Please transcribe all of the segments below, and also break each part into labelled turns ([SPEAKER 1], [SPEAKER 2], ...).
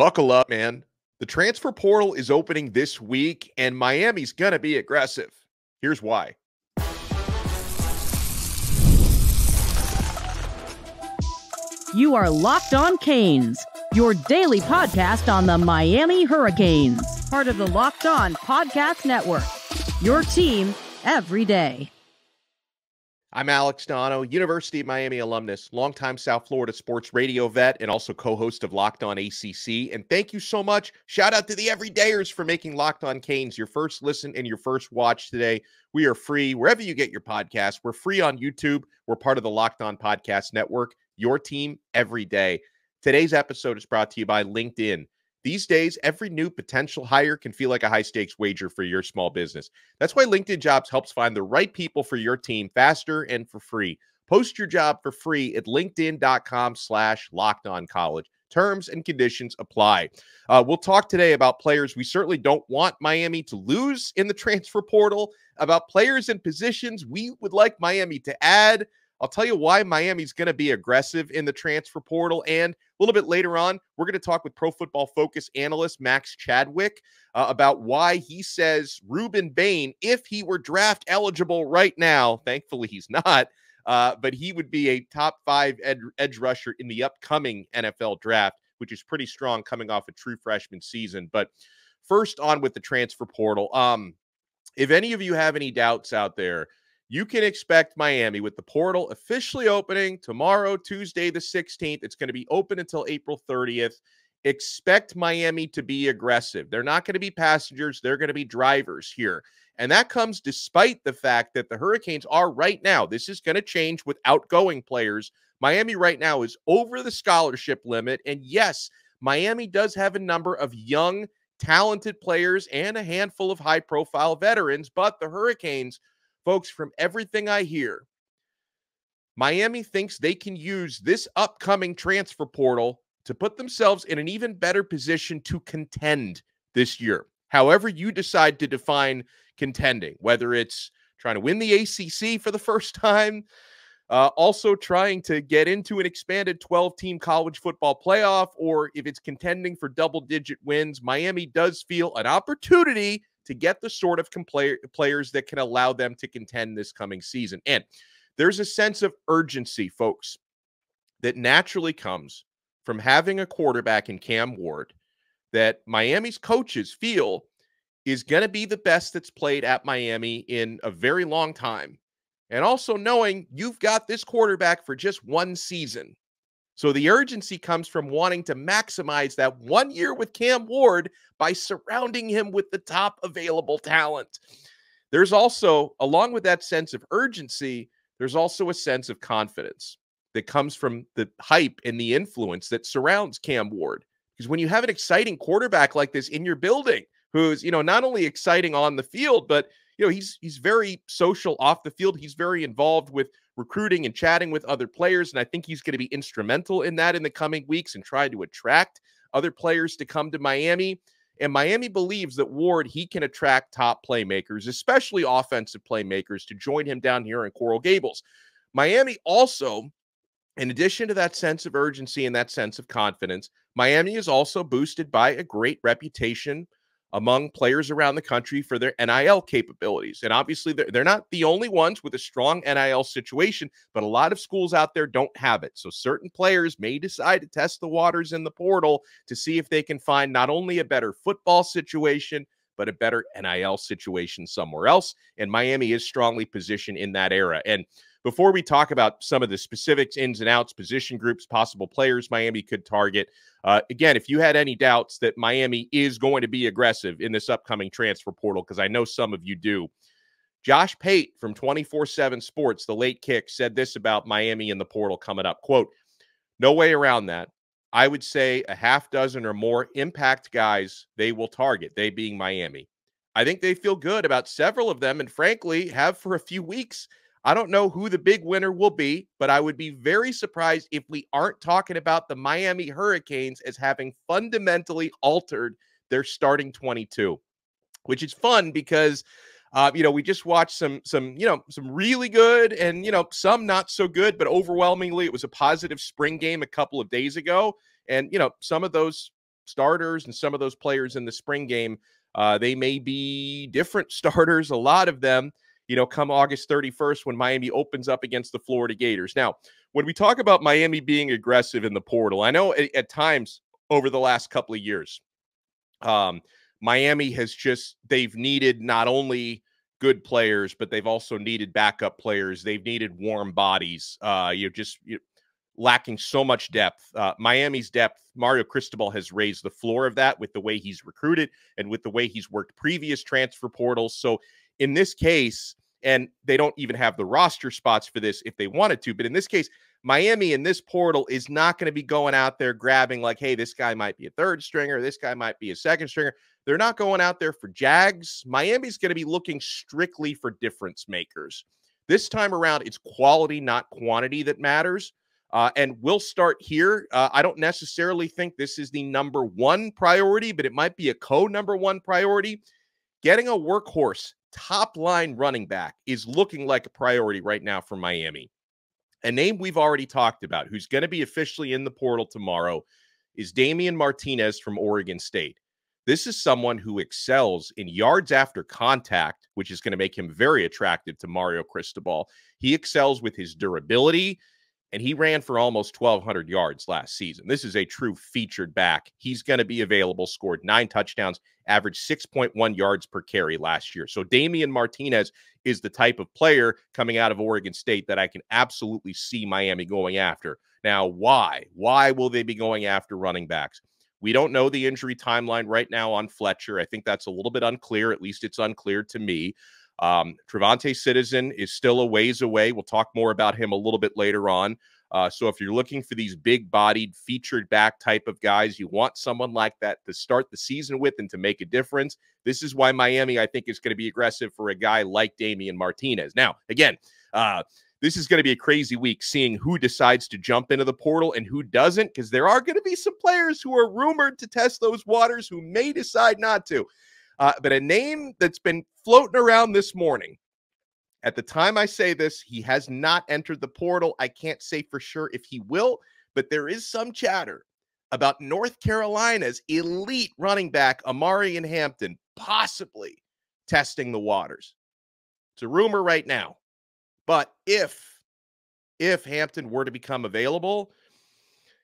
[SPEAKER 1] Buckle up, man. The transfer portal is opening this week, and Miami's going to be aggressive. Here's why.
[SPEAKER 2] You are Locked On Canes, your daily podcast on the Miami Hurricanes, part of the Locked On Podcast Network. Your team every day.
[SPEAKER 1] I'm Alex Donno, University of Miami alumnus, longtime South Florida sports radio vet, and also co host of Locked On ACC. And thank you so much. Shout out to the everydayers for making Locked On Canes your first listen and your first watch today. We are free wherever you get your podcast. We're free on YouTube. We're part of the Locked On Podcast Network, your team every day. Today's episode is brought to you by LinkedIn. These days, every new potential hire can feel like a high stakes wager for your small business. That's why LinkedIn Jobs helps find the right people for your team faster and for free. Post your job for free at linkedin.com slash locked on college. Terms and conditions apply. Uh, we'll talk today about players we certainly don't want Miami to lose in the transfer portal, about players and positions we would like Miami to add, I'll tell you why Miami's going to be aggressive in the transfer portal. And a little bit later on, we're going to talk with Pro Football Focus analyst Max Chadwick uh, about why he says Rueben Bain, if he were draft eligible right now, thankfully he's not, uh, but he would be a top five ed- edge rusher in the upcoming NFL draft, which is pretty strong coming off a true freshman season. But first on with the transfer portal. Um, if any of you have any doubts out there, you can expect Miami with the portal officially opening tomorrow, Tuesday, the 16th. It's going to be open until April 30th. Expect Miami to be aggressive. They're not going to be passengers, they're going to be drivers here. And that comes despite the fact that the Hurricanes are right now, this is going to change with outgoing players. Miami right now is over the scholarship limit. And yes, Miami does have a number of young, talented players and a handful of high profile veterans, but the Hurricanes Folks, from everything I hear, Miami thinks they can use this upcoming transfer portal to put themselves in an even better position to contend this year. However, you decide to define contending, whether it's trying to win the ACC for the first time, uh, also trying to get into an expanded 12 team college football playoff, or if it's contending for double digit wins, Miami does feel an opportunity to get the sort of players that can allow them to contend this coming season. And there's a sense of urgency, folks, that naturally comes from having a quarterback in Cam Ward that Miami's coaches feel is going to be the best that's played at Miami in a very long time. And also knowing you've got this quarterback for just one season. So the urgency comes from wanting to maximize that one year with Cam Ward by surrounding him with the top available talent. There's also, along with that sense of urgency, there's also a sense of confidence that comes from the hype and the influence that surrounds Cam Ward. Because when you have an exciting quarterback like this in your building, who's, you know, not only exciting on the field, but you know, he's he's very social off the field. He's very involved with recruiting and chatting with other players. And I think he's going to be instrumental in that in the coming weeks and try to attract other players to come to Miami. And Miami believes that Ward, he can attract top playmakers, especially offensive playmakers, to join him down here in Coral Gables. Miami also, in addition to that sense of urgency and that sense of confidence, Miami is also boosted by a great reputation among players around the country for their NIL capabilities. And obviously, they're, they're not the only ones with a strong NIL situation, but a lot of schools out there don't have it. So certain players may decide to test the waters in the portal to see if they can find not only a better football situation, but a better NIL situation somewhere else. And Miami is strongly positioned in that era. And before we talk about some of the specifics, ins and outs, position groups, possible players Miami could target, uh, again, if you had any doubts that Miami is going to be aggressive in this upcoming transfer portal, because I know some of you do, Josh Pate from 24 7 Sports, the late kick, said this about Miami in the portal coming up. Quote, no way around that. I would say a half dozen or more impact guys they will target, they being Miami. I think they feel good about several of them, and frankly, have for a few weeks. I don't know who the big winner will be, but I would be very surprised if we aren't talking about the Miami Hurricanes as having fundamentally altered their starting 22, which is fun because uh, you know, we just watched some some you know some really good and you know some not so good, but overwhelmingly it was a positive spring game a couple of days ago, and you know some of those starters and some of those players in the spring game, uh, they may be different starters, a lot of them, you know, come August 31st when Miami opens up against the Florida Gators. Now, when we talk about Miami being aggressive in the portal, I know at, at times over the last couple of years, um, Miami has just, they've needed not only good players, but they've also needed backup players. They've needed warm bodies. Uh, you're just you lacking so much depth. Uh, Miami's depth, Mario Cristobal has raised the floor of that with the way he's recruited and with the way he's worked previous transfer portals. So in this case, and they don't even have the roster spots for this if they wanted to, but in this case, Miami in this portal is not going to be going out there grabbing like, hey, this guy might be a third stringer, this guy might be a second stringer. They're not going out there for Jags. Miami's going to be looking strictly for difference makers. This time around, it's quality, not quantity, that matters. Uh, and we'll start here. Uh, I don't necessarily think this is the number one priority, but it might be a co number one priority. Getting a workhorse top line running back is looking like a priority right now for Miami. A name we've already talked about who's going to be officially in the portal tomorrow is Damien Martinez from Oregon State. This is someone who excels in yards after contact, which is going to make him very attractive to Mario Cristobal. He excels with his durability, and he ran for almost 1,200 yards last season. This is a true featured back. He's going to be available, scored nine touchdowns, averaged 6.1 yards per carry last year. So Damien Martinez is the type of player coming out of Oregon State that I can absolutely see Miami going after. Now, why? Why will they be going after running backs? We don't know the injury timeline right now on Fletcher. I think that's a little bit unclear. At least it's unclear to me. Um, TreVonte Citizen is still a ways away. We'll talk more about him a little bit later on. Uh, so if you're looking for these big bodied, featured back type of guys, you want someone like that to start the season with and to make a difference. This is why Miami, I think, is going to be aggressive for a guy like Damien Martinez. Now, again, uh, this is going to be a crazy week seeing who decides to jump into the portal and who doesn't, because there are going to be some players who are rumored to test those waters who may decide not to. Uh, but a name that's been floating around this morning. At the time I say this, he has not entered the portal. I can't say for sure if he will, but there is some chatter about North Carolina's elite running back, Omarion Hampton, possibly testing the waters. It's a rumor right now. But if if Hampton were to become available,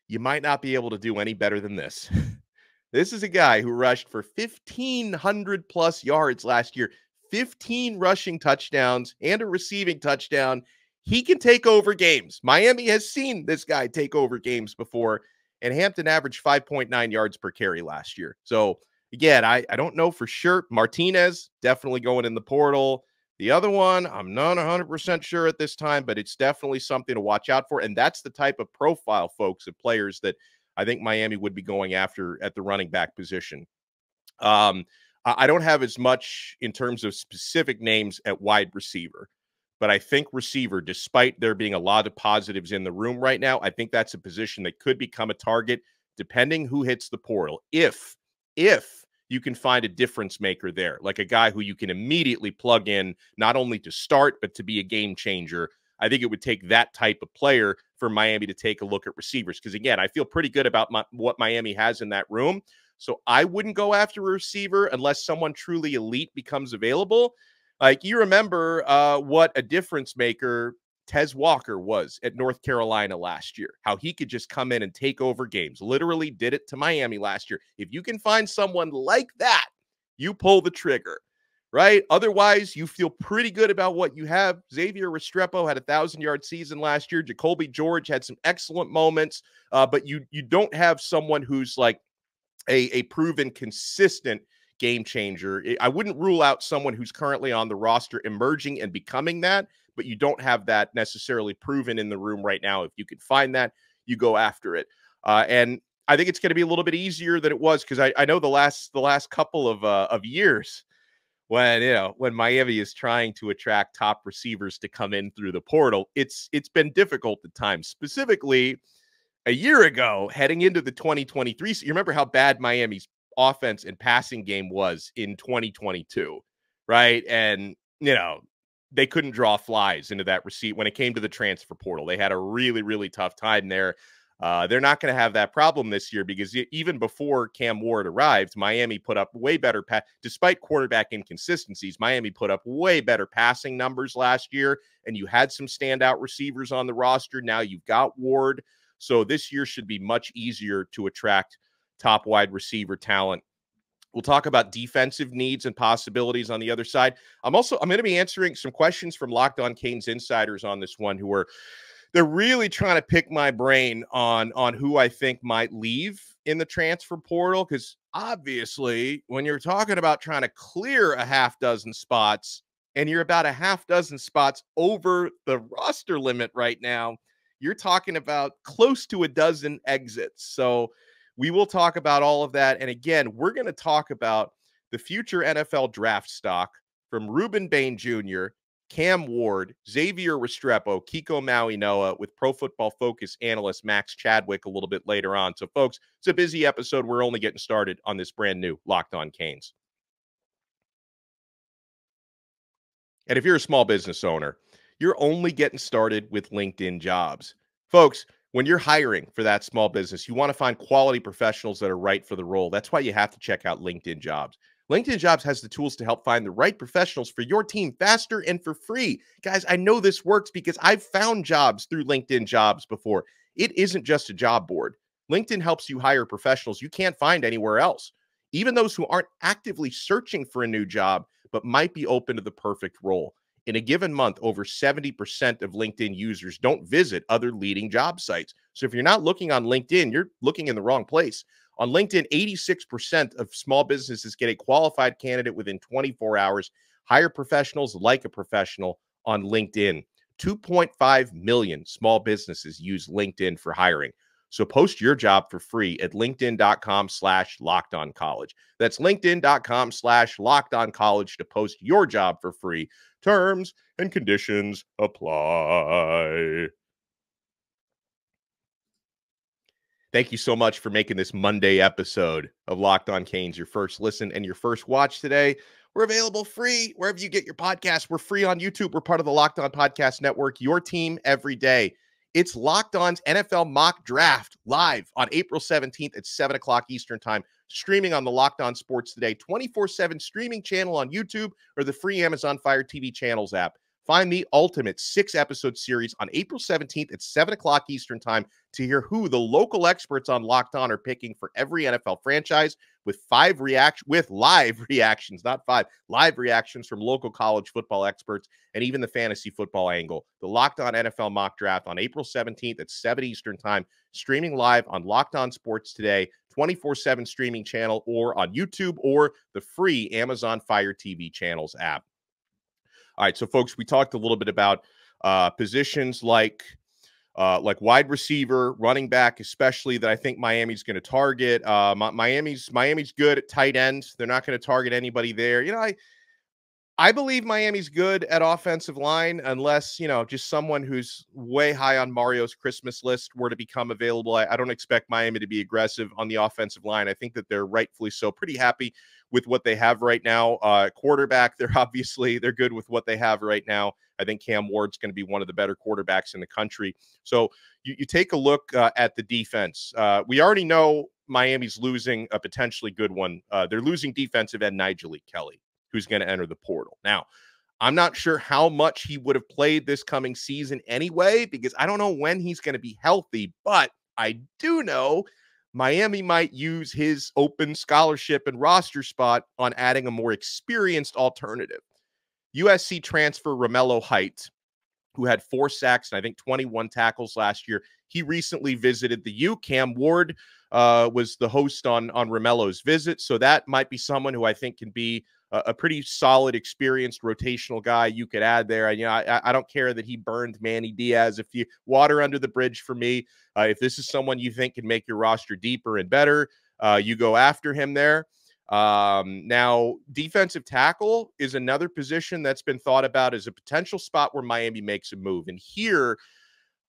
[SPEAKER 1] you might not be able to do any better than this. this is a guy who rushed for 1500 plus yards last year, 15 rushing touchdowns and a receiving touchdown. He can take over games. Miami has seen this guy take over games before, and Hampton averaged 5.9 yards per carry last year. So, again, I, I don't know for sure. Martinez definitely going in the portal. The other one, I'm not 100% sure at this time, but it's definitely something to watch out for. And that's the type of profile, folks, of players that I think Miami would be going after at the running back position. Um, I don't have as much in terms of specific names at wide receiver, but I think receiver, despite there being a lot of positives in the room right now, I think that's a position that could become a target depending who hits the portal. If, if, you can find a difference maker there, like a guy who you can immediately plug in, not only to start, but to be a game changer. I think it would take that type of player for Miami to take a look at receivers. Because again, I feel pretty good about my, what Miami has in that room. So I wouldn't go after a receiver unless someone truly elite becomes available. Like you remember uh, what a difference maker Tez Walker was at North Carolina last year, how he could just come in and take over games. Literally did it to Miami last year. If you can find someone like that, you pull the trigger, right? Otherwise, you feel pretty good about what you have. Xavier Restrepo had a thousand yard season last year. Jacoby George had some excellent moments, uh, but you you don't have someone who's like a, a proven consistent game changer. I wouldn't rule out someone who's currently on the roster emerging and becoming that but you don't have that necessarily proven in the room right now. If you can find that, you go after it. Uh, and I think it's going to be a little bit easier than it was because I, I know the last the last couple of uh, of years when you know when Miami is trying to attract top receivers to come in through the portal, it's it's been difficult at times. Specifically, a year ago, heading into the 2023, you remember how bad Miami's offense and passing game was in 2022, right? And you know they couldn't draw flies into that receipt when it came to the transfer portal. They had a really, really tough time there. Uh, they're not going to have that problem this year because even before Cam Ward arrived, Miami put up way better, pa- despite quarterback inconsistencies. Miami put up way better passing numbers last year, and you had some standout receivers on the roster. Now you've got Ward, so this year should be much easier to attract top wide receiver talent. We'll talk about defensive needs and possibilities on the other side. I'm also I'm going to be answering some questions from Locked On Canes insiders on this one who are they're really trying to pick my brain on on who I think might leave in the transfer portal because obviously when you're talking about trying to clear a half dozen spots and you're about a half dozen spots over the roster limit right now, you're talking about close to a dozen exits. So we will talk about all of that and again, we're going to talk about the future NFL draft stock from Rueben Bain Jr. Cam Ward, Xavier Restrepo, Kiko Mauigoa with Pro Football Focus analyst Max Chadwick a little bit later on. So, folks, it's a busy episode. We're only getting started on this brand new Locked On Canes. And if you're a small business owner, you're only getting started with LinkedIn jobs. Folks, when you're hiring for that small business, you want to find quality professionals that are right for the role. That's why you have to check out LinkedIn jobs. LinkedIn Jobs has the tools to help find the right professionals for your team faster and for free. Guys, I know this works because I've found jobs through LinkedIn Jobs before. It isn't just a job board. LinkedIn helps you hire professionals you can't find anywhere else, even those who aren't actively searching for a new job but might be open to the perfect role. In a given month, over 70% of LinkedIn users don't visit other leading job sites. So if you're not looking on LinkedIn, you're looking in the wrong place. On LinkedIn, 86% of small businesses get a qualified candidate within 24 hours. Hire professionals like a professional on LinkedIn. 2.5 million small businesses use LinkedIn for hiring. So post your job for free at linkedin.com slash locked on college. That's linkedin.com slash locked on college to post your job for free. Terms and conditions apply. Thank you so much for making this Monday episode of Locked On Canes your first listen and your first watch today. We're available free wherever you get your podcast. We're free on YouTube. We're part of the Locked On Podcast Network, your team every day. It's Locked On's NFL mock draft live on April 17th at 7 o'clock Eastern Time, streaming on the Locked On Sports Today 24 7 streaming channel on YouTube or the free Amazon Fire TV channels app. Find the ultimate six episode series on April 17th at 7 o'clock Eastern Time to hear who the local experts on Locked On are picking for every NFL franchise with five reaction with live reactions, not five, live reactions from local college football experts and even the fantasy football angle. The Locked On NFL mock draft on April 17th at 7 Eastern Time, streaming live on Locked On Sports Today, 24/7 streaming channel or on YouTube or the free Amazon Fire TV channels app. All right, so folks, we talked a little bit about uh, positions like uh, like wide receiver, running back, especially that I think Miami's going to target. Uh, Miami's Miami's good at tight ends. They're not going to target anybody there. You know, I I believe Miami's good at offensive line, unless you know just someone who's way high on Mario's Christmas list were to become available. I, I don't expect Miami to be aggressive on the offensive line. I think that they're rightfully so pretty happy with what they have right now. Uh, quarterback, they're obviously they're good with what they have right now. I think Cam Ward's going to be one of the better quarterbacks in the country. So you, you take a look uh, at the defense. Uh, we already know Miami's losing a potentially good one. Uh, they're losing defensive end Nigel Kelly, who's going to enter the portal. Now, I'm not sure how much he would have played this coming season anyway, because I don't know when he's going to be healthy, but I do know Miami might use his open scholarship and roster spot on adding a more experienced alternative. USC transfer Romello Height, who had four sacks and I think 21 tackles last year. He recently visited the U. Cam Ward uh, was the host on on Romello's visit, so that might be someone who I think can be a, pretty solid, experienced rotational guy you could add there. And, you know, I, I, don't care that he burned Manny Diaz. If you water under the bridge for me, uh, if this is someone you think can make your roster deeper and better, uh, you go after him there. Um, now, defensive tackle is another position that's been thought about as a potential spot where Miami makes a move. And here,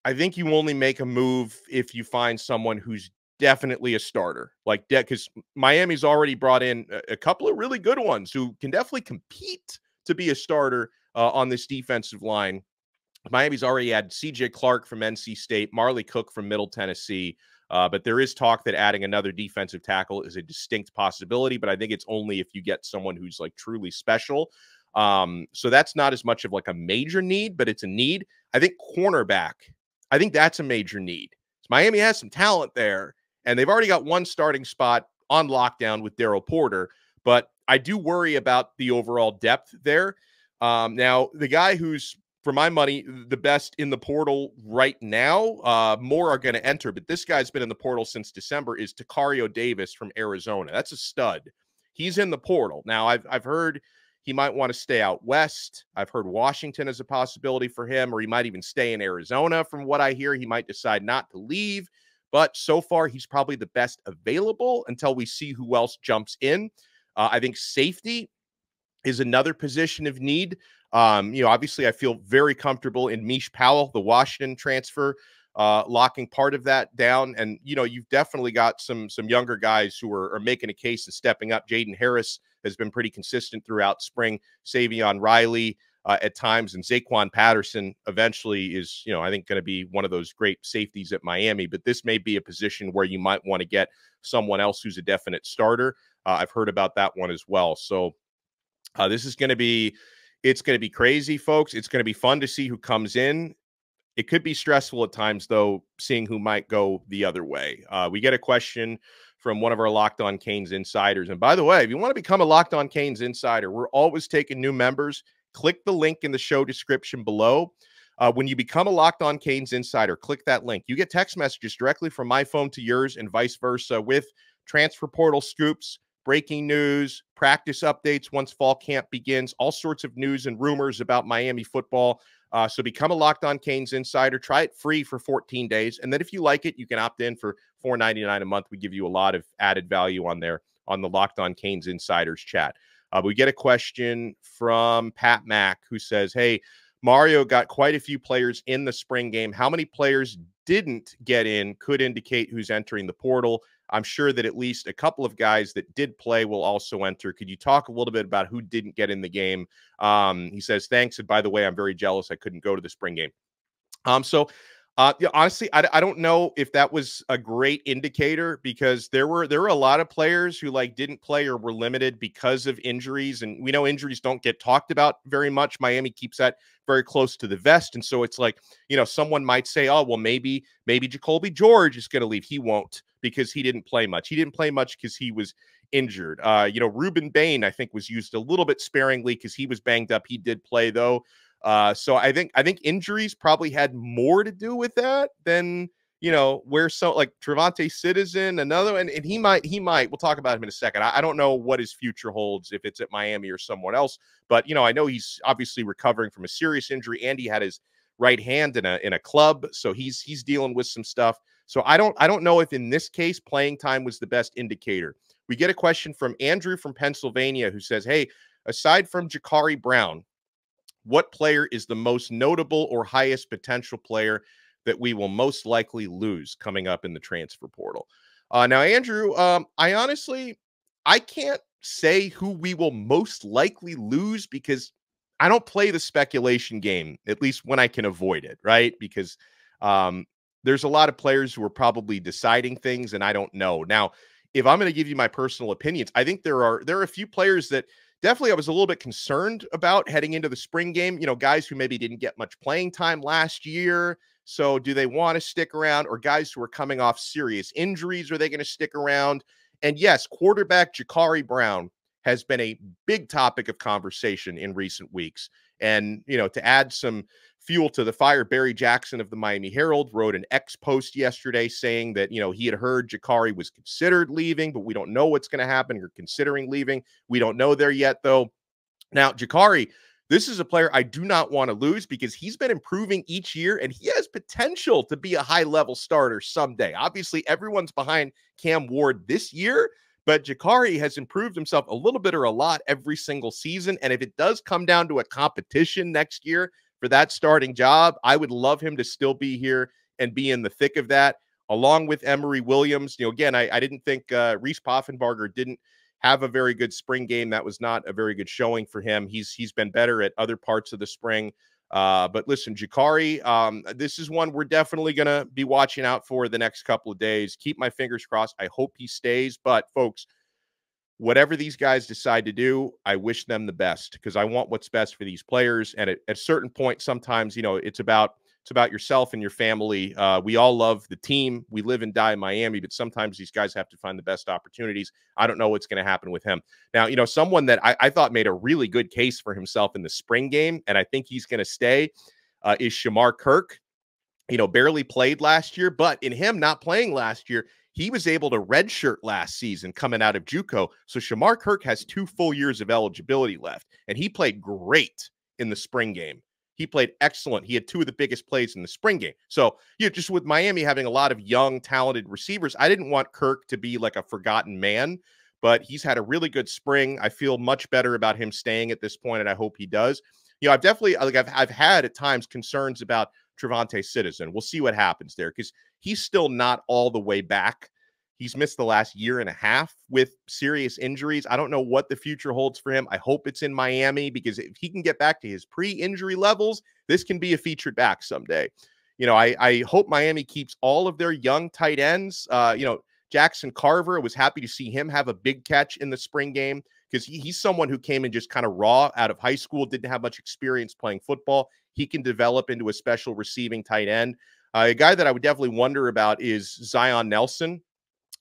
[SPEAKER 1] I think you only make a move if you find someone who's definitely a starter. Like because Miami's already brought in a, a, couple of really good ones who can definitely compete to be a starter uh, on this defensive line. Miami's already had CJ Clark from NC State, Marley Cook from Middle Tennessee. Uh, but there is talk that adding another defensive tackle is a distinct possibility. But I think it's only if you get someone who's like truly special. Um, so that's not as much of like a major need, but it's a need. I think cornerback, I think that's a major need. Miami has some talent there, and they've already got one starting spot on lockdown with Daryl Porter. But I do worry about the overall depth there. Um, now, the guy who's for my money, the best in the portal right now. Uh, more are going to enter, but this guy's been in the portal since December. Is Tacario Davis from Arizona? That's a stud. He's in the portal now. I've I've heard he might want to stay out west. I've heard Washington is a possibility for him, or he might even stay in Arizona. From what I hear, he might decide not to leave. But so far, he's probably the best available until we see who else jumps in. Uh, I think safety is another position of need. Um, you know, obviously, I feel very comfortable in Mish Powell, the Washington transfer, uh, locking part of that down. And you know, you've definitely got some some younger guys who are, are making a case and stepping up. Jaden Harris has been pretty consistent throughout spring. Savion Riley. Uh, at times, and Zaquan Patterson eventually is, you know, I think going to be one of those great safeties at Miami. But this may be a position where you might want to get someone else who's a definite starter. Uh, I've heard about that one as well. So uh, this is going to be it's going to be crazy, folks. It's going to be fun to see who comes in. It could be stressful at times, though, seeing who might go the other way. Uh, we get a question from one of our Locked On Canes insiders. And by the way, if you want to become a Locked On Canes insider, we're always taking new members. Click the link in the show description below. Uh, when you become a Locked On Canes insider, click that link. You get text messages directly from my phone to yours and vice versa with transfer portal scoops, breaking news, practice updates once fall camp begins, all sorts of news and rumors about Miami football. Uh, so become a Locked On Canes insider. Try it free for 14 days, and then if you like it, you can opt in for 4.99 a month. We give you a lot of added value on there on the Locked On Canes insiders chat. Uh, we get a question from Pat Mack who says, "Hey." Mario got quite a few players in the spring game. How many players didn't get in could indicate who's entering the portal. I'm sure that at least a couple of guys that did play will also enter. Could you talk a little bit about who didn't get in the game? Um, he says, thanks. And by the way, I'm very jealous I couldn't go to the spring game. Um, so uh, yeah, honestly, I, I don't know if that was a great indicator because there were there were a lot of players who like didn't play or were limited because of injuries, and we know injuries don't get talked about very much. Miami keeps that very close to the vest, and so it's like you know someone might say, oh well, maybe maybe Jacoby George is going to leave. He won't because he didn't play much. He didn't play much because he was injured. Uh, you know, Rueben Bain I think was used a little bit sparingly because he was banged up. He did play though. Uh, so I think I think injuries probably had more to do with that than you know where so like TreVonte Citizen, another and, and he might he might we'll talk about him in a second. I, I, don't know what his future holds if it's at Miami or someone else, but you know I know he's obviously recovering from a serious injury and he had his right hand in a in a club, so he's he's dealing with some stuff. So I don't I don't know if in this case playing time was the best indicator. We get a question from Andrew from Pennsylvania who says, "Hey, aside from Jacurri Brown, what player is the most notable or highest potential player that we will most likely lose coming up in the transfer portal? Uh, now, Andrew, um, I honestly, I can't say who we will most likely lose because I don't play the speculation game, at least when I can avoid it, right? Because um, there's a lot of players who are probably deciding things, and I don't know. Now, if I'm going to give you my personal opinions, I think there are there are a few players that definitely I was a little bit concerned about heading into the spring game. You know, guys who maybe didn't get much playing time last year. So, do they want to stick around, or guys who are coming off serious injuries? Are they going to stick around? And yes, quarterback Jacurri Brown has been a big topic of conversation in recent weeks. And, you know, to add some fuel to the fire. Barry Jackson of the Miami Herald wrote an X post yesterday saying that, you know, he had heard Jacurri was considered leaving, but we don't know what's going to happen. You're considering leaving. We don't know there yet, though. Now, Jacurri, this is a player I do not want to lose because he's been improving each year and he has potential to be a high level starter someday. Obviously, everyone's behind Cam Ward this year, but Jacurri has improved himself a little bit or a lot every single season. And if it does come down to a competition next year, for that starting job. I would love him to still be here and be in the thick of that, along with Emory Williams. You know, again, I, I didn't think uh, Reese Poffenbarger didn't have a very good spring game. That was not a very good showing for him. He's he's been better at other parts of the spring. Uh, but listen, Jacurri, um, this is one we're definitely going to be watching out for the next couple of days. Keep my fingers crossed. I hope he stays. But, folks, whatever these guys decide to do, I wish them the best because I want what's best for these players. And at, at a certain point, sometimes, you know, it's about – it's about yourself and your family. Uh, we all love the team. We live and die in Miami, but sometimes these guys have to find the best opportunities. I don't know what's going to happen with him. Now, you know, someone that I, I, thought made a really good case for himself in the spring game, and I think he's going to stay, uh, is Shamar Kirk. You know, barely played last year, but in him not playing last year, he was able to redshirt last season coming out of JUCO. So Shamar Kirk has two full years of eligibility left, and he played great in the spring game. He played excellent. He had two of the biggest plays in the spring game. So, you know, just with Miami having a lot of young, talented receivers, I didn't want Kirk to be like a forgotten man, but he's had a really good spring. I feel much better about him staying at this point, and I hope he does. You know, I've definitely like I've I've had at times concerns about TreVonte Citizen. We'll see what happens there because he's still not all the way back. He's missed the last year and a half with serious injuries. I don't know what the future holds for him. I hope it's in Miami because if he can get back to his pre injury levels, this can be a featured back someday. You know, I, I hope Miami keeps all of their young tight ends. Uh, you know, Jackson Carver was happy to see him have a big catch in the spring game because he, he's someone who came in just kind of raw out of high school, didn't have much experience playing football. He can develop into a special receiving tight end. Uh, a guy that I would definitely wonder about is Zion Nelson.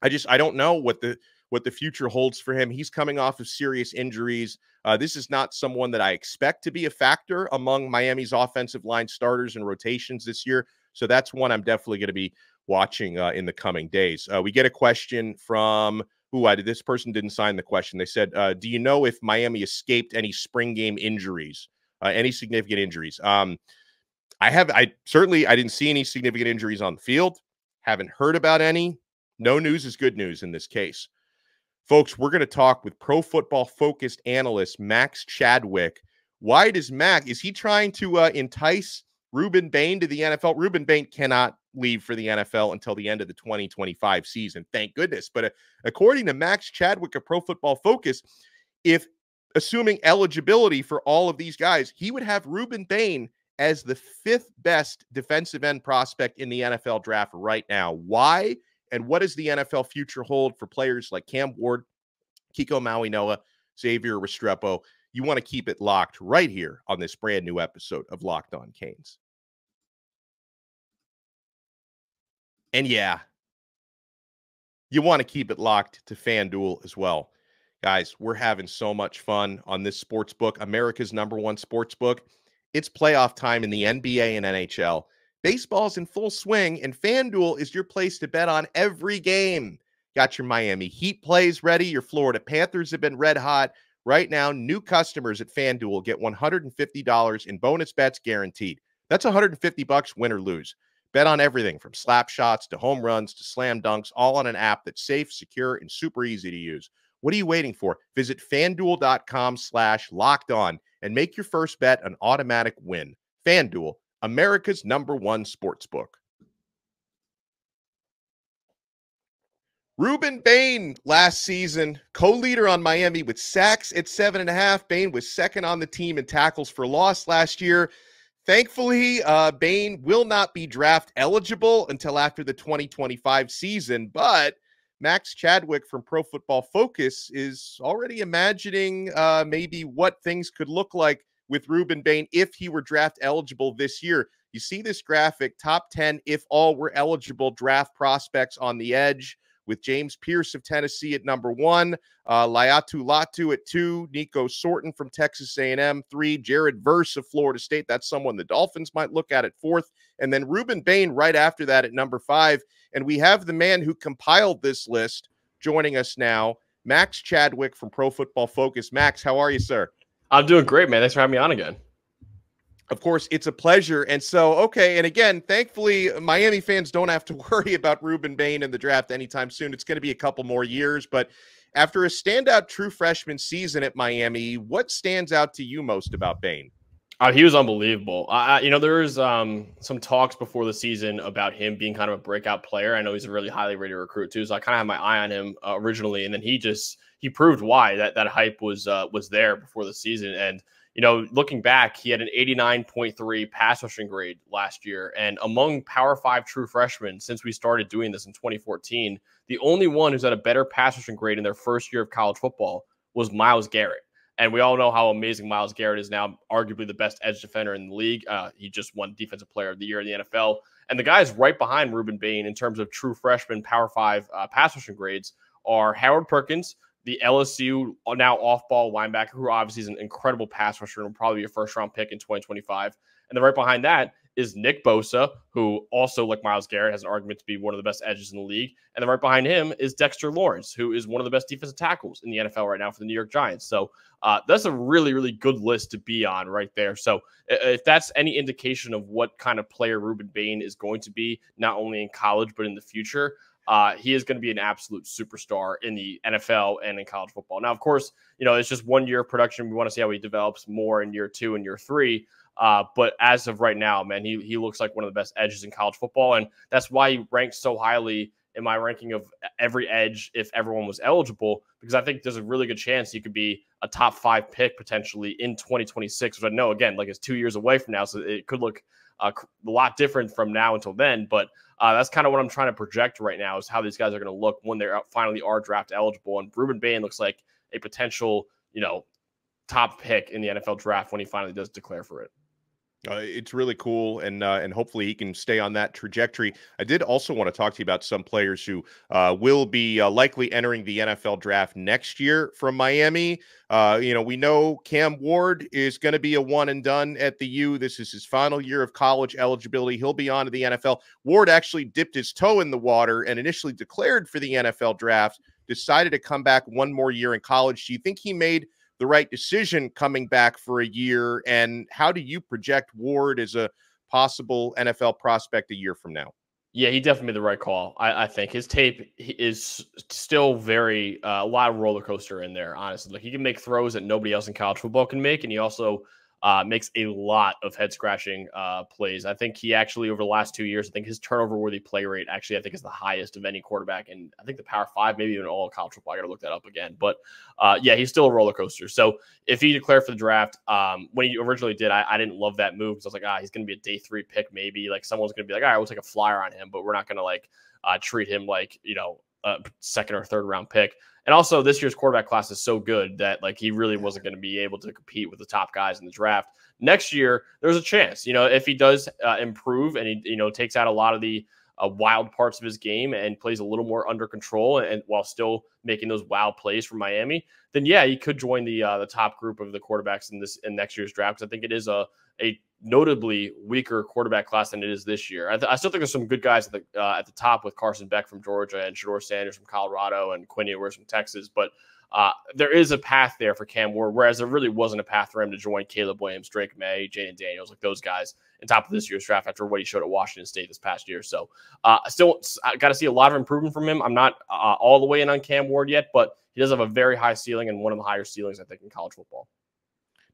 [SPEAKER 1] I just I don't know what the what the future holds for him. He's coming off of serious injuries. Uh, this is not someone that I expect to be a factor among Miami's offensive line starters and rotations this year. So that's one I'm definitely going to be watching uh, in the coming days. Uh, we get a question from who I did. This person didn't sign the question. They said, uh, "Do you know if Miami escaped any spring game injuries, uh, any significant injuries?" Um, I have. I certainly I didn't see any significant injuries on the field. Haven't heard about any. No news is good news in this case. Folks, we're going to talk with pro football focused analyst Max Chadwick. Why does Max, is he trying to uh, entice Rueben Bain to the NFL? Rueben Bain cannot leave for the NFL until the end of the 2025 season. Thank goodness. But uh, according to Max Chadwick of Pro Football Focus, if assuming eligibility for all of these guys, he would have Rueben Bain as the fifth best defensive end prospect in the NFL draft right now. Why? And what does the NFL future hold for players like Cam Ward, Kiko Mauigoa, Xavier Restrepo? You want to keep it locked right here on this brand new episode of Locked On Canes. And yeah, you want to keep it locked to FanDuel as well. Guys, we're having so much fun on this sports book, America's number one sports book. It's playoff time in the NBA and NHL. Baseball's in full swing, and FanDuel is your place to bet on every game. Got your Miami Heat plays ready. Your Florida Panthers have been red hot. Right now, new customers at FanDuel get $150 in bonus bets guaranteed. That's 150 bucks win or lose. Bet on everything from slap shots to home runs to slam dunks, all on an app that's safe, secure, and super easy to use. What are you waiting for? Visit fanduel.com slash locked on and make your first bet an automatic win. FanDuel, America's number one sports book. Rueben Bain last season, co-leader on Miami with sacks at seven and a half. Bain was second on the team in tackles for loss last year. Thankfully, uh, Bain will not be draft eligible until after the 2025 season, but Max Chadwick from Pro Football Focus is already imagining uh, maybe what things could look like with Rueben Bain if he were draft eligible this year. You see this graphic, top 10 if all were eligible draft prospects on the edge with James Pearce of Tennessee at number one, uh, Laiatu Latu at two, Nic Scourton from Texas A&M three, Jared Verse of Florida State. That's someone the Dolphins might look at at fourth, and then Rueben Bain right after that at number five. And we have the man who compiled this list joining us now, Max Chadwick from Pro Football Focus. Max, how are you, sir?
[SPEAKER 3] I'm doing great, man. Thanks for having me on again.
[SPEAKER 1] Of course, it's a pleasure. And so, okay. And again, thankfully, Miami fans don't have to worry about Rueben Bain in the draft anytime soon. It's going to be a couple more years. But after a standout true freshman season at Miami, what stands out to you most about Bain?
[SPEAKER 3] Uh, he was unbelievable. You know, there was um, some talks before the season about him being kind of a breakout player. I know he's a really highly rated recruit too, so I kind of had my eye on him uh, originally, and then he just he proved why that that hype was uh, was there before the season. And you know, looking back, he had an 89.3 pass rushing grade last year. And among Power Five true freshmen since we started doing this in 2014, the only one who's had a better pass rushing grade in their first year of college football was Myles Garrett. And we all know how amazing Myles Garrett is now, arguably the best edge defender in the league. Uh, he just won Defensive Player of the Year in the NFL. And the guys right behind Rueben Bain in terms of true freshman Power Five uh, pass rushing grades are Harold Perkins, the LSU now off ball linebacker, who obviously is an incredible pass rusher and will probably be a first round pick in 2025. And then right behind that is Nick Bosa, who also, like Myles Garrett, has an argument to be one of the best edges in the league. And then right behind him is Dexter Lawrence, who is one of the best defensive tackles in the NFL right now for the New York Giants. So uh, that's a really, really good list to be on right there. So if that's any indication of what kind of player Rueben Bain is going to be, not only in college, but in the future, uh, he is going to be an absolute superstar in the NFL and in college football. Now, of course, you know, it's just one year of production. We want to see how he develops more in year two and year three. Uh, but as of right now, man, he, he looks like one of the best edges in college football. And that's why he ranks so highly in my ranking of every edge if everyone was eligible, because I think there's a really good chance he could be a top five pick potentially in 2026, which I know, again, like it's two years away from now. So it could look uh, a lot different from now until then. But uh, that's kind of what I'm trying to project right now is how these guys are going to look when they're finally are draft eligible. And Rueben Bain looks like a potential, you know, top pick in the NFL draft when he finally does declare for it.
[SPEAKER 1] Uh, it's really cool, and uh, and hopefully he can stay on that trajectory. I did also want to talk to you about some players who uh, will be uh, likely entering the NFL draft next year from Miami. Uh, you know, we know Cam Ward is going to be a one and done at the U. This is his final year of college eligibility. He'll be on to the NFL. Ward actually dipped his toe in the water and initially declared for the NFL draft. Decided to come back one more year in college. Do you think he made the right decision coming back for a year? And how do you project Ward as a possible NFL prospect a year from now?
[SPEAKER 3] Yeah, he definitely made the right call. I, I think his tape is still very uh, a lot of roller coaster in there. Honestly, like he can make throws that nobody else in college football can make, and he also uh, makes a lot of head scratching uh, plays. I think he actually, over the last two years, I think his turnover worthy play rate actually, I think, is the highest of any quarterback. And I think the Power Five, maybe even all college football. I got to look that up again. But uh, yeah, he's still a roller coaster. So if he declared for the draft, um, when he originally did, I, I didn't love that move because I was like, ah, he's going to be a day three pick, maybe. Like someone's going to be like, all right, we'll take a flyer on him, but we're not going to like uh, treat him like, you know, a second or third round pick. And also, this year's quarterback class is so good that like he really wasn't going to be able to compete with the top guys in the draft. Next year, there's a chance, you know, if he does uh, improve and he, you know, takes out a lot of the uh, wild parts of his game and plays a little more under control and, and, while still making those wild plays for Miami, then yeah, he could join the uh, the top group of the quarterbacks in this in next year's draft. Because I think it is a a notably weaker quarterback class than it is this year. I, th- I still think there's some good guys at the uh, at the top with Carson Beck from Georgia and Shedeur Sanders from Colorado and Quinn Ewers from Texas, but uh, there is a path there for Cam Ward, whereas there really wasn't a path for him to join Caleb Williams, Drake Maye, Jayden Daniels, like those guys in top of this year's draft after what he showed at Washington State this past year. So uh, still got to see a lot of improvement from him. I'm not uh, all the way in on Cam Ward yet, but he does have a very high ceiling and one of the higher ceilings, I think, in college football.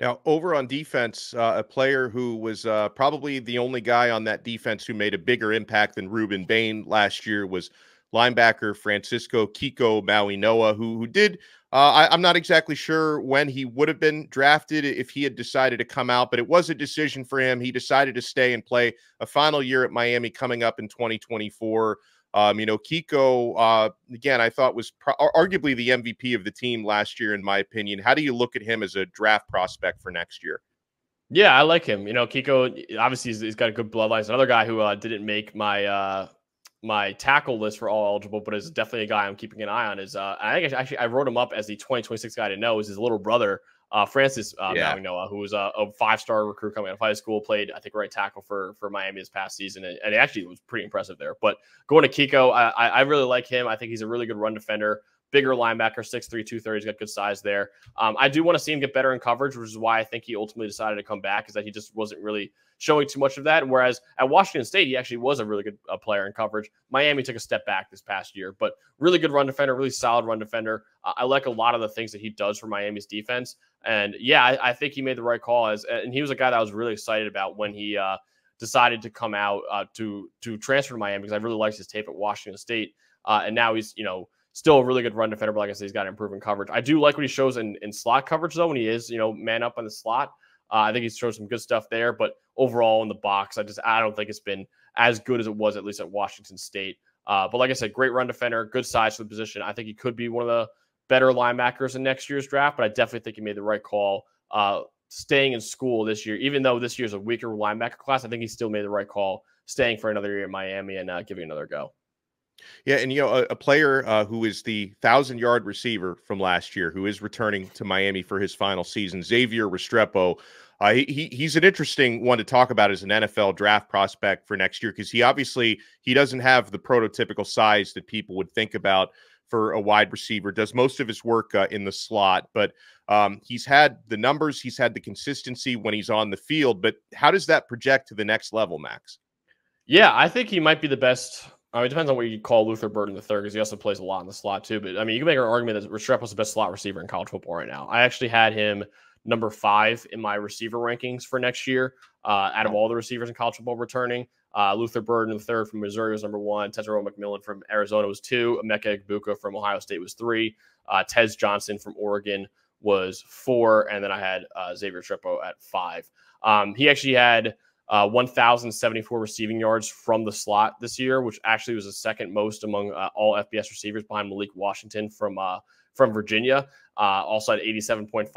[SPEAKER 1] Now, over on defense, uh, a player who was uh, probably the only guy on that defense who made a bigger impact than Rueben Bain last year was linebacker Francisco Kiko Mauigoa, who who did. Uh, I, am not exactly sure when he would have been drafted if he had decided to come out, but it was a decision for him. He decided to stay and play a final year at Miami coming up in 2024. Um, you know, Kiko, uh, again, I thought was pro- arguably the MVP of the team last year, in my opinion. How do you look at him as a draft prospect for next year?
[SPEAKER 3] Yeah, I like him. You know, Kiko obviously he's, he's got a good bloodline. Another guy who uh, didn't make my uh, my tackle list for all eligible, but is definitely a guy I'm keeping an eye on. Is uh, I think actually I wrote him up as the 2026 guy to know. Is his little brother uh, Francis uh, yeah. Mauigoa, who was a, a five star recruit coming out of high school, played I think right tackle for for Miami this past season, and, and actually was pretty impressive there. But going to Kiko, I, I really like him. I think he's a really good run defender bigger linebacker, 6'3, 230. He's got good size there. Um, I do want to see him get better in coverage, which is why I think he ultimately decided to come back, is that he just wasn't really showing too much of that. Whereas at Washington State, he actually was a really good uh, player in coverage. Miami took a step back this past year, but really good run defender, really solid run defender. Uh, I like a lot of the things that he does for Miami's defense. And yeah, I, I, think he made the right call. As and he was a guy that I was really excited about when he uh, decided to come out uh, to to transfer to Miami because I really liked his tape at Washington State. Uh, and now he's you know still a really good run defender, but like I said, he's got improving coverage. I do like what he shows in, in slot coverage though when he is you know man up on the slot. Uh, I think he's shown some good stuff there, but overall in the box, I just I don't think it's been as good as it was at least at Washington State. Uh, but like I said, great run defender, good size for the position. I think he could be one of the better linebackers in next year's draft, but I definitely think he made the right call uh, staying in school this year. Even though this year's a weaker linebacker class, I think he still made the right call staying for another year in Miami and uh, giving another go.
[SPEAKER 1] Yeah, and you know a, a player uh, who is the thousand yard receiver from last year, who is returning to Miami for his final season, Xavier Restrepo. Uh, he, he's an interesting one to talk about as an NFL draft prospect for next year because he obviously he doesn't have the prototypical size that people would think about for a wide receiver. Does most of his work uh, in the slot, but um, he's had the numbers, he's had the consistency when he's on the field. But how does that project to the next level, Max?
[SPEAKER 3] Yeah, I think he might be the best I mean, it depends on what you call Luther Burden the third, because he also plays a lot in the slot too. But I mean, you can make an argument that Restrepo's the best slot receiver in college football right now. I actually had him number five in my receiver rankings for next year, uh, out of all the receivers in college football returning. Uh, Luther Burden the third from Missouri was number one. Tetairoa McMillan from Arizona was two. Emeka Egbuka from Ohio State was three. Uh, Tez Johnson from Oregon was four, and then I had uh, Xavier Restrepo at five. Um, he actually had uh, 1,074 receiving yards from the slot this year, which actually was the second most among uh, all FBS receivers behind Malik Washington from uh, from Virginia. Uh, also had 87.5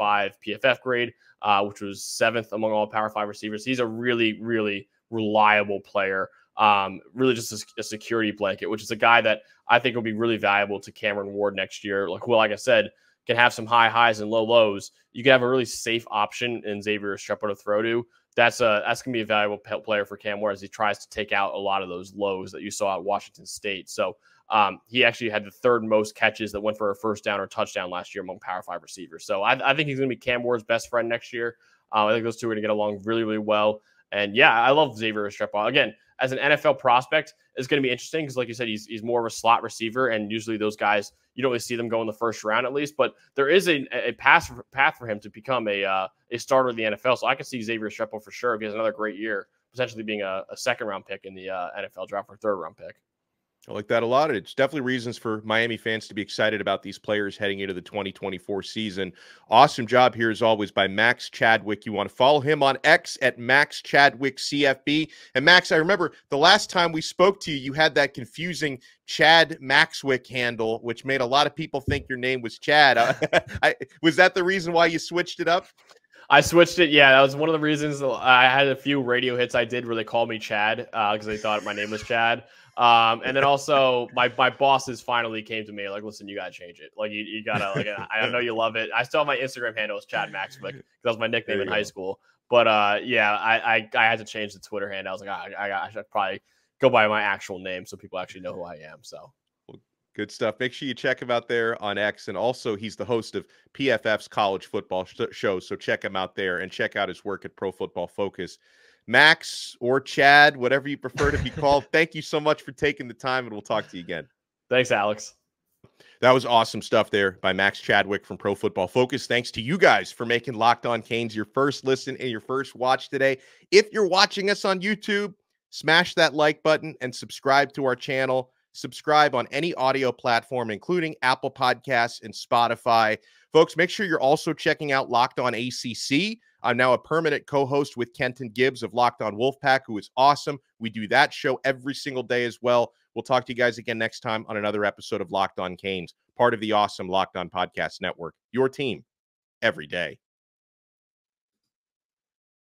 [SPEAKER 3] PFF grade, uh, which was seventh among all Power Five receivers. He's a really, really reliable player. Um, really just a, a, security blanket, which is a guy that I think will be really valuable to Cameron Ward next year. Like, well, like I said, can have some high highs and low lows. You can have a really safe option in Xavier Restrepo to throw to that's a that's gonna be a valuable player for Cam Ward as he tries to take out a lot of those lows that you saw at Washington State. So um, he actually had the third most catches that went for a first down or touchdown last year among Power Five receivers. So I, I think he's gonna be Cam Ward's best friend next year. Uh, I think those two are gonna get along really really well. And yeah, I love Xavier Restrepo. Again, as an NFL prospect, It's going to be interesting because, like you said, he's, he's more of a slot receiver, and usually those guys you don't really see them go in the first round at least. But there is a, a path path for him to become a uh, a starter in the NFL. So I can see Xavier Restrepo for sure if he has another great year, potentially being a, a second round pick in the uh, NFL draft or third round pick.
[SPEAKER 1] I like that a lot. It's definitely reasons for Miami fans to be excited about these players heading into the 2024 season. Awesome job here, as always, by Max Chadwick. You want to follow him on X at Max Chadwick CFB. And Max, I remember the last time we spoke to you, you had that confusing Chad Maxwick handle, which made a lot of people think your name was Chad. I, was that the reason why you switched it up?
[SPEAKER 3] I switched it. Yeah, that was one of the reasons I had a few radio hits I did where they called me Chad because uh, they thought my name was Chad. Um, and then also my my bosses finally came to me like, listen, you gotta change it. Like you, you gotta like I know you love it. I still have my Instagram handle is Chad Max because that was my nickname in high school. But uh, yeah, I, I, I had to change the Twitter handle. I was like, I, I, I should probably go by my actual name so people actually know who I am. So
[SPEAKER 1] Good stuff. Make sure you check him out there on X. And also, he's the host of PFF's college football sh- show. So check him out there and check out his work at Pro Football Focus. Max or Chad, whatever you prefer to be called, thank you so much for taking the time, and we'll talk to you again.
[SPEAKER 3] Thanks, Alex.
[SPEAKER 1] That was awesome stuff there by Max Chadwick from Pro Football Focus. Thanks to you guys for making Locked On Canes your first listen and your first watch today. If you're watching us on YouTube, smash that like button and subscribe to our channel. Subscribe on any audio platform, including Apple Podcasts and Spotify. Folks, make sure you're also checking out Locked On ACC. I'm now a permanent co host with Kenton Gibbs of Locked On Wolfpack, who is awesome. We do that show every single day as well. We'll talk to you guys again next time on another episode of Locked On Canes, part of the awesome Locked On Podcast Network. Your team every day.